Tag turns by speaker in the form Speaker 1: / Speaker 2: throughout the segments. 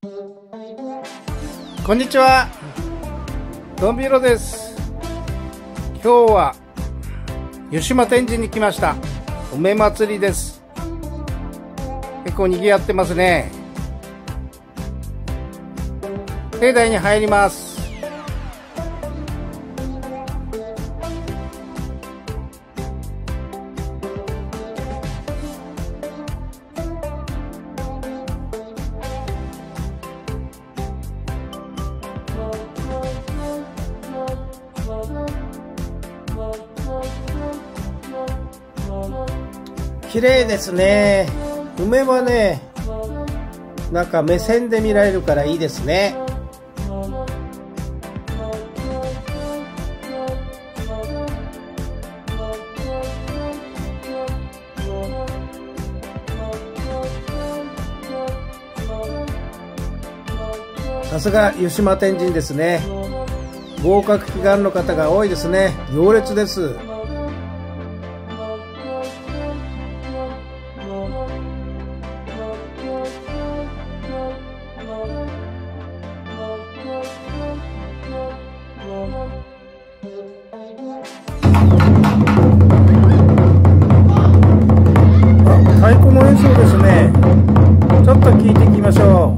Speaker 1: こんにちは。ドンビロです。今日は、湯島天神に来ました。梅祭りです。結構賑わってますね。境内に入ります。綺麗ですね。梅はね、なんか目線で見られるからいいですね。さすが湯島天神ですね。合格祈願の方が多いですね。行列です。聞いていきましょう。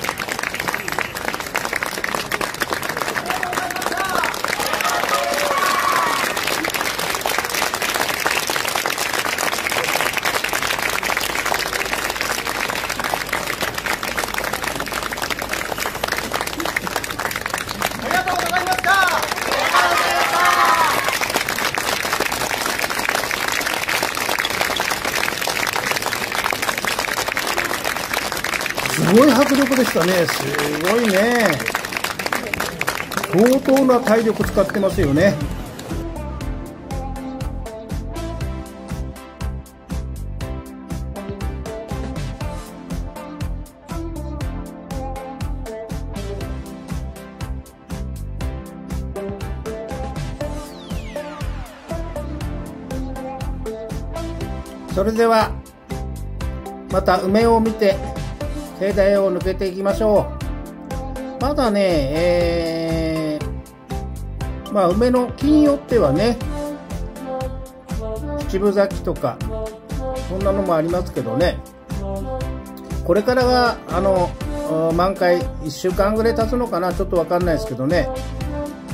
Speaker 2: ありがとうございました
Speaker 1: すごい迫力でしたね。すごいね。相当な体力使ってますよね。それでは、また梅を見て、盛大を抜けていきましょう。まだね、えー、まあ梅の木によってはね、七分咲きとか、そんなのもありますけどね、これからが、あの、満開1週間ぐらい経つのかな、ちょっとわかんないですけどね、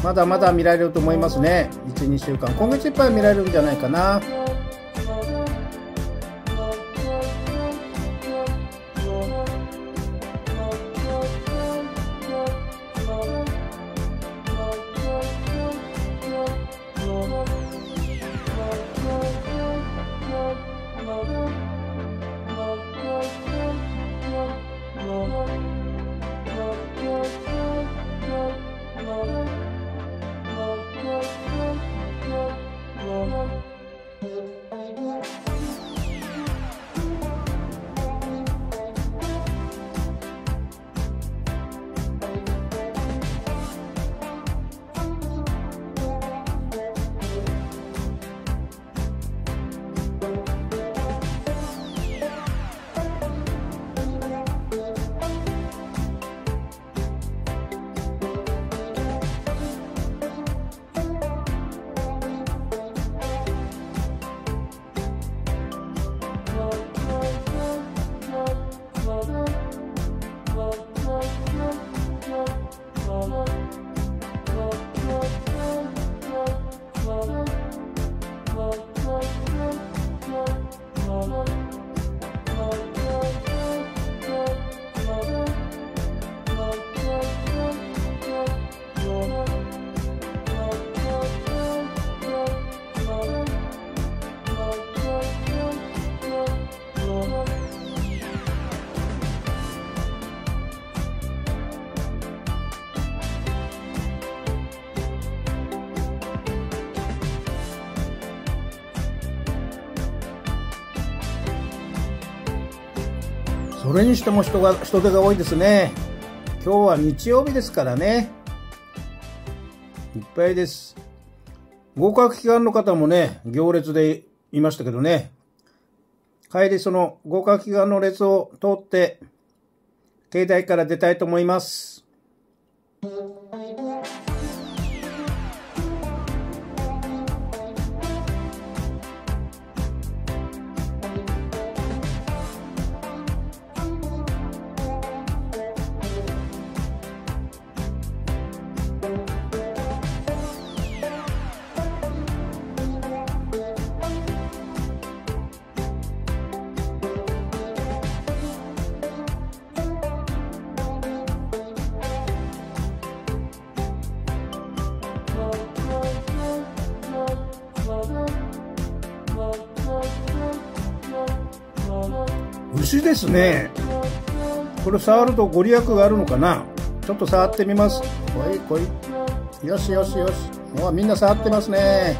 Speaker 1: まだまだ見られると思いますね。1、2週間。今月いっぱい見られるんじゃないかな。それにしても人が、人手が多いですね。今日は日曜日ですからね。いっぱいです。合格祈願の方もね、行列でいましたけどね。帰りその合格祈願の列を通って、境内から出たいと思います。牛ですね。これ触るとご利益があるのかな？ちょっと触ってみます。こいこい。よしよしよし。もうみんな触ってますね。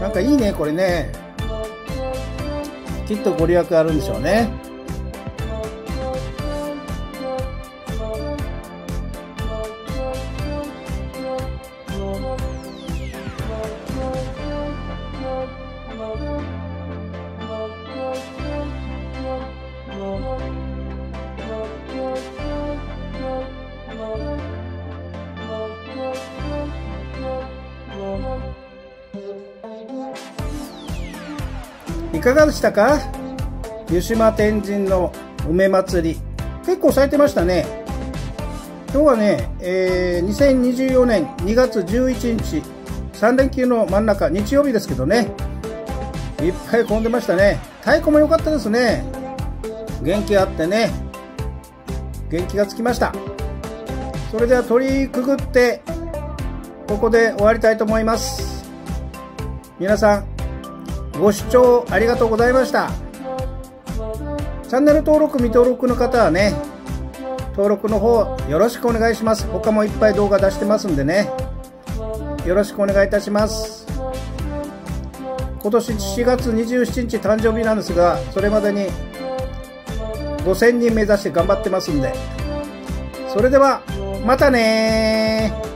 Speaker 1: なんかいいね、これね。きっとご利益あるんでしょうね。いかがでしたか？湯島天神の梅祭り。結構咲いてましたね。今日はね、えー、2024年2月11日、3連休の真ん中、日曜日ですけどね、いっぱい混んでましたね。太鼓も良かったですね。元気あってね、元気がつきました。それでは鳥居くぐって、ここで終わりたいと思います。皆さん、ご視聴ありがとうございました。チャンネル登録未登録の方はね、登録の方よろしくお願いします。他もいっぱい動画出してますんでね。よろしくお願いいたします。今年4月27日誕生日なんですが、それまでに5000人目指して頑張ってますんで。それでは、またね